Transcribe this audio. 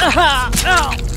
Ah, oh. ow.